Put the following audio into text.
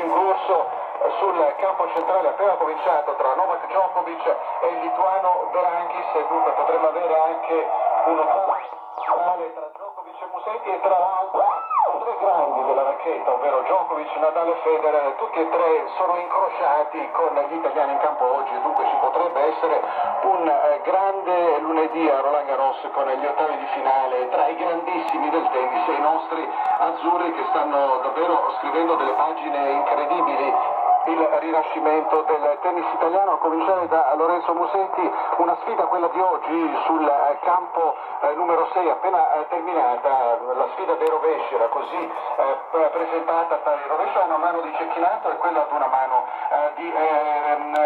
in corso eh, sul campo centrale appena cominciato tra Novak Djokovic e il lituano Berankis e dunque potremmo avere anche un finale tra Djokovic e Musetti e tra l'altro tre grandi della racchetta, ovvero Djokovic, Nadal e Federer, tutti e tre sono incrociati con gli italiani in campo oggi dunque ci potrebbe essere un eh, grande lunedì a Roland Garros con gli ottavi di finale tra i grandissimi e i nostri azzurri che stanno davvero scrivendo delle pagine incredibili il rinascimento del tennis italiano, a cominciare da Lorenzo Musetti, una sfida quella di oggi sul campo eh, numero 6 appena eh, terminata, la sfida dei rovesci era così eh, presentata, il rovescio a una mano di Cecchinato e quella ad una mano di eh, Musetti.